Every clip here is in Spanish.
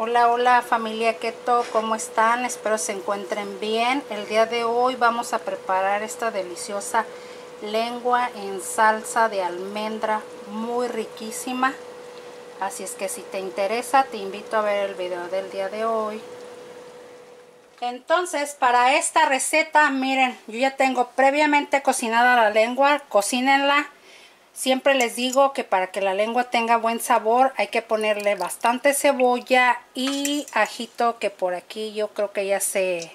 Hola, hola familia Keto, ¿cómo están? Espero se encuentren bien. El día de hoy vamos a preparar esta deliciosa lengua en salsa de almendra, muy riquísima. Así es que si te interesa, te invito a ver el video del día de hoy. Entonces, para esta receta, miren, yo ya tengo previamente cocinada la lengua, cocínenla Siempre les digo que para que la lengua tenga buen sabor hay que ponerle bastante cebolla y ajito que por aquí yo creo que ya se,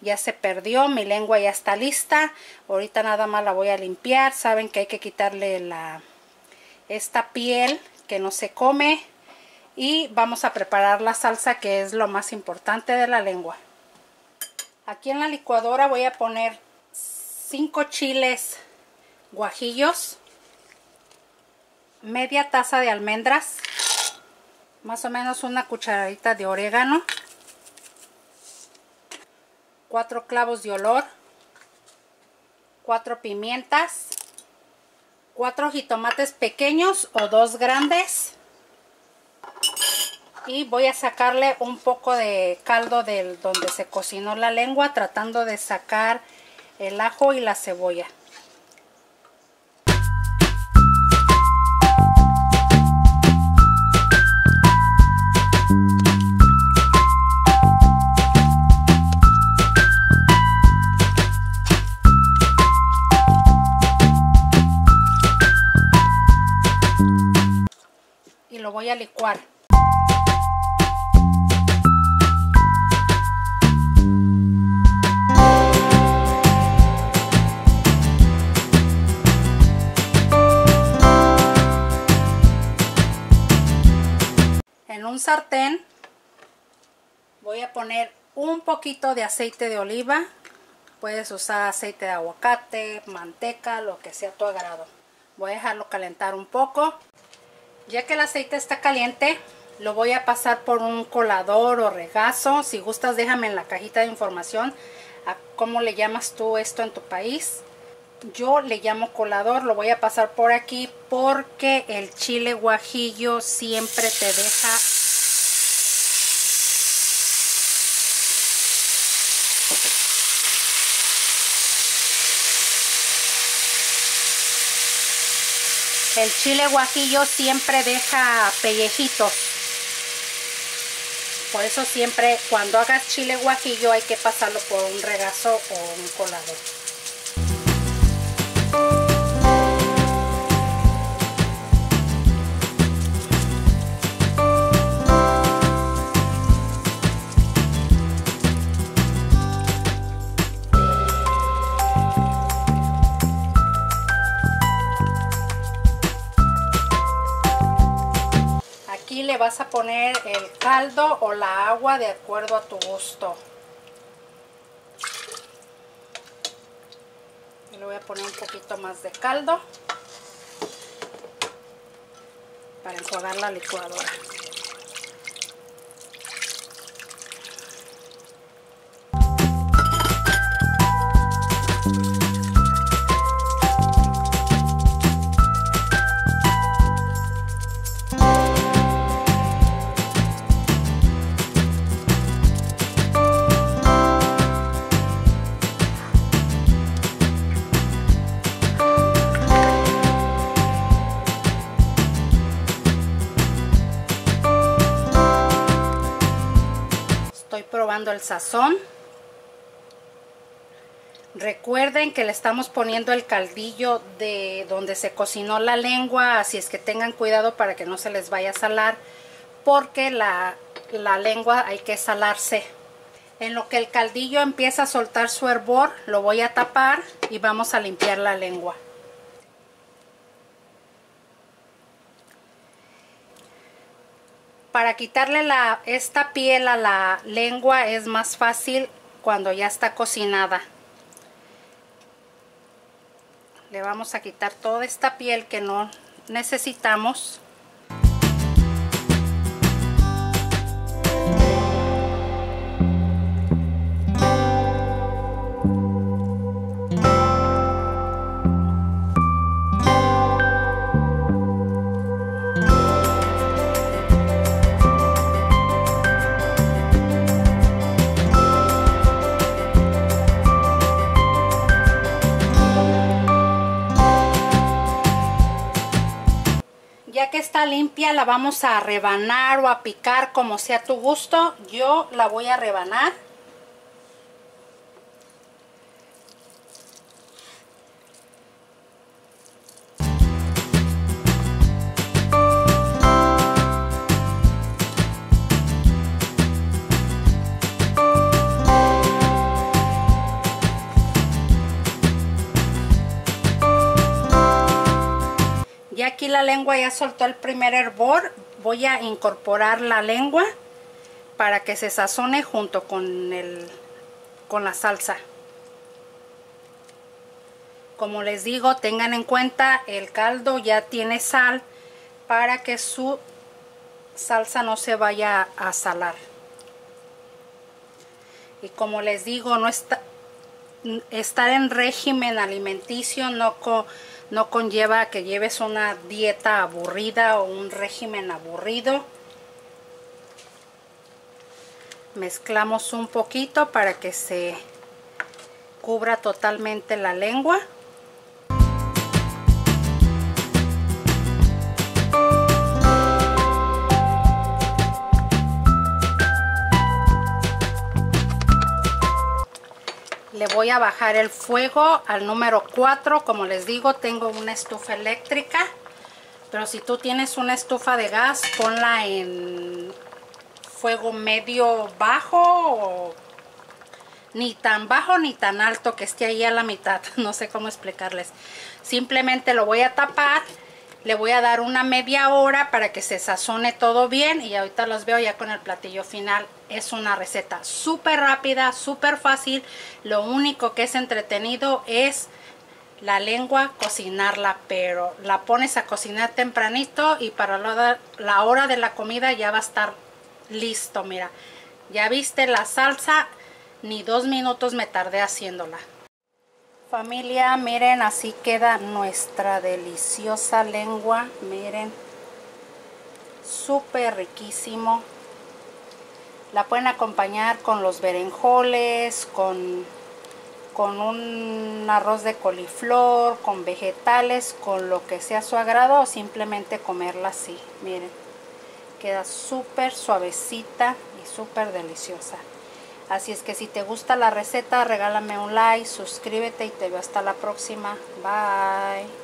ya se perdió. Mi lengua ya está lista. Ahorita nada más la voy a limpiar. Saben que hay que quitarle la, esta piel que no se come. Y vamos a preparar la salsa que es lo más importante de la lengua. Aquí en la licuadora voy a poner 5 chiles guajillos media taza de almendras, más o menos una cucharadita de orégano, cuatro clavos de olor, cuatro pimientas, cuatro jitomates pequeños o dos grandes y voy a sacarle un poco de caldo del donde se cocinó la lengua tratando de sacar el ajo y la cebolla. Lo voy a licuar. En un sartén voy a poner un poquito de aceite de oliva. Puedes usar aceite de aguacate, manteca, lo que sea a tu agrado. Voy a dejarlo calentar un poco. Ya que el aceite está caliente, lo voy a pasar por un colador o regazo. Si gustas, déjame en la cajita de información a cómo le llamas tú esto en tu país. Yo le llamo colador, lo voy a pasar por aquí porque el chile guajillo siempre te deja El chile guajillo siempre deja pellejitos. Por eso siempre cuando hagas chile guajillo hay que pasarlo por un regazo o un colador. Vas a poner el caldo o la agua de acuerdo a tu gusto. Le voy a poner un poquito más de caldo para enjuagar la licuadora. Probando el sazón. Recuerden que le estamos poniendo el caldillo de donde se cocinó la lengua, así es que tengan cuidado para que no se les vaya a salar, porque la, la lengua hay que salarse. En lo que el caldillo empieza a soltar su hervor, lo voy a tapar y vamos a limpiar la lengua. Para quitarle la, esta piel a la lengua es más fácil cuando ya está cocinada. Le vamos a quitar toda esta piel que no necesitamos. Limpia la vamos a rebanar o a picar como sea tu gusto. Yo la voy a rebanar. Aquí la lengua ya soltó el primer hervor. Voy a incorporar la lengua para que se sazone junto con, el, con la salsa. Como les digo, tengan en cuenta el caldo ya tiene sal para que su salsa no se vaya a salar. Y como les digo, no está, estar en régimen alimenticio no, no conlleva que lleves una dieta aburrida o un régimen aburrido. Mezclamos un poquito para que se cubra totalmente la lengua. Voy a bajar el fuego al número 4 como les digo tengo una estufa eléctrica pero si tú tienes una estufa de gas ponla en fuego medio bajo o ni tan bajo ni tan alto que esté ahí a la mitad. No sé cómo explicarles. Simplemente lo voy a tapar le voy a dar una media hora para que se sazone todo bien y ahorita los veo ya con el platillo final. Es una receta súper rápida, súper fácil. Lo único que es entretenido es la lengua cocinarla, pero la pones a cocinar tempranito y para la hora de la comida ya va a estar listo. Mira, ya viste la salsa, ni dos minutos me tardé haciéndola. Familia, miren, así queda nuestra deliciosa lengua. Miren, súper riquísimo. La pueden acompañar con los berenjoles, con, con un arroz de coliflor, con vegetales, con lo que sea su agrado o simplemente comerla así. Miren, queda súper suavecita y súper deliciosa. Así es que si te gusta la receta, regálame un like, suscríbete y te veo hasta la próxima. Bye.